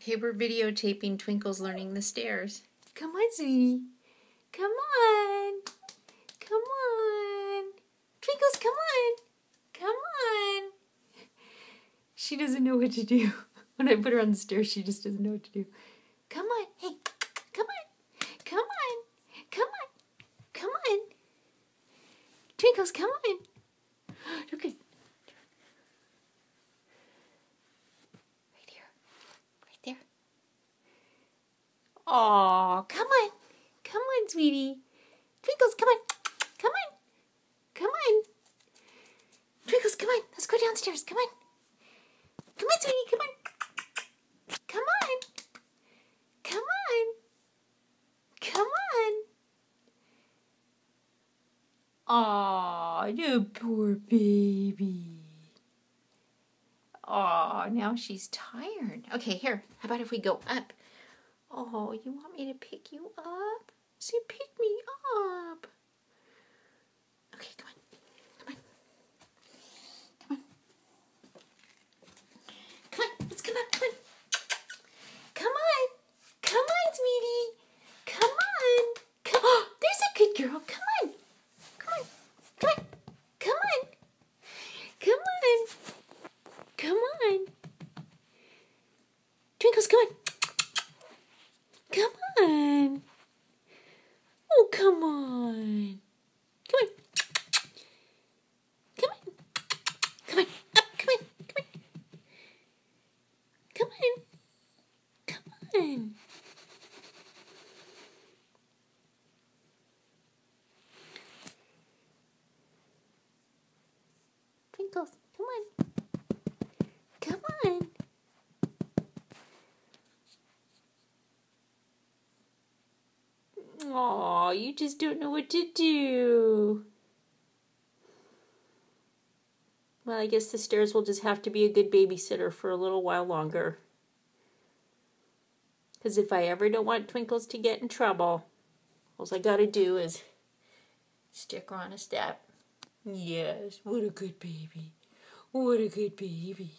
Okay, we're videotaping Twinkle's learning the stairs. Come on, sweetie. Come on. Come on. Twinkles, come on. Come on. She doesn't know what to do. When I put her on the stairs, she just doesn't know what to do. Come on. Hey, come on. Come on. Come on. Come on. Twinkles, come on. Okay. Aw, come on. Come on, sweetie. Twinkles, come on. Come on. Come on. Twinkles, come on. Let's go downstairs. Come on. Come on, sweetie. Come on. Come on. Come on. Come on. Aw, you poor baby. Aw, now she's tired. Okay, here. How about if we go up? Oh, you want me to pick you up? Say, pick me up. Okay, come on. Come on. Come on. Come on. Let's come up. Come on. Come on. Come on, sweetie. Come on. Come on. There's a good girl. Come on. Come on. Come on. Come on. Come on. Come on. Twinkles, come on. Come on. Oh, come on. Come on. Come on. Come on. Up. Come on. Come on. Come on. Twinkles, come on. Come on. Aw, you just don't know what to do. Well, I guess the stairs will just have to be a good babysitter for a little while longer. Because if I ever don't want Twinkles to get in trouble, all I gotta do is stick her on a step. Yes, what a good baby. What a good baby.